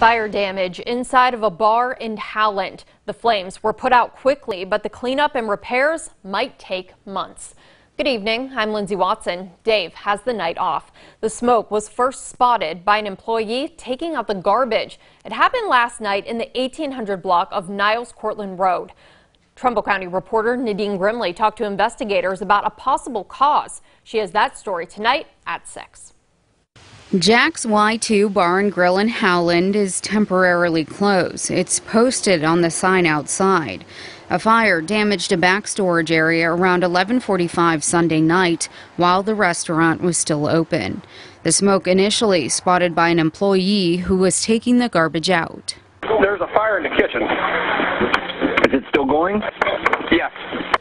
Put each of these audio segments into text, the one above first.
Fire damage inside of a bar in Howland. The flames were put out quickly, but the cleanup and repairs might take months. Good evening. I'm Lindsay Watson. Dave has the night off. The smoke was first spotted by an employee taking out the garbage. It happened last night in the 1800 block of Niles Cortland Road. Trumbull County reporter Nadine Grimley talked to investigators about a possible cause. She has that story tonight at 6. Jack's Y-Two Bar and Grill in Howland is temporarily closed. It's posted on the sign outside. A fire damaged a back storage area around 11:45 Sunday night while the restaurant was still open. The smoke initially spotted by an employee who was taking the garbage out. There's a fire in the kitchen. Is it still going? Yes.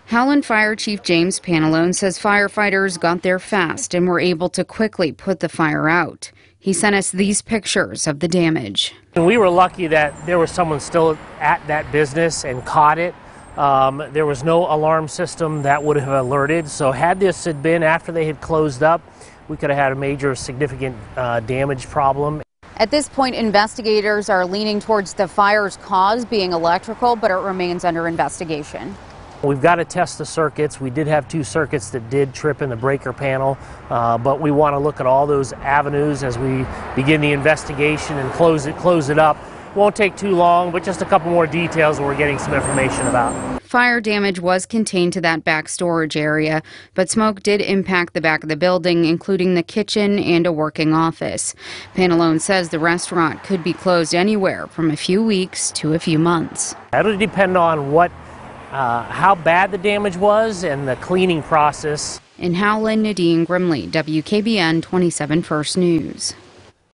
Howland Fire Chief James Panalone says firefighters got there fast and were able to quickly put the fire out. He sent us these pictures of the damage. And we were lucky that there was someone still at that business and caught it. Um, there was no alarm system that would have alerted. So had this had been after they had closed up, we could have had a major significant uh, damage problem. At this point, investigators are leaning towards the fire's cause being electrical, but it remains under investigation. We've got to test the circuits. We did have two circuits that did trip in the breaker panel, uh, but we want to look at all those avenues as we begin the investigation and close it, close it up. Won't take too long, but just a couple more details that we're getting some information about. Fire damage was contained to that back storage area, but smoke did impact the back of the building, including the kitchen and a working office. Panalone says the restaurant could be closed anywhere from a few weeks to a few months. That'll depend on what uh, how bad the damage was and the cleaning process. In Howland, Nadine Grimley, WKBN 27 First News.